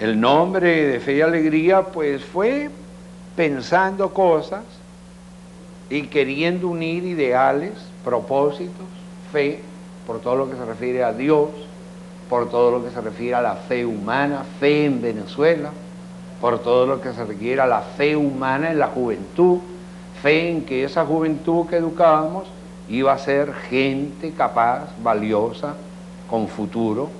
El nombre de Fe y Alegría pues fue pensando cosas y queriendo unir ideales, propósitos, fe, por todo lo que se refiere a Dios, por todo lo que se refiere a la fe humana, fe en Venezuela, por todo lo que se refiere a la fe humana en la juventud, fe en que esa juventud que educábamos iba a ser gente capaz, valiosa, con futuro,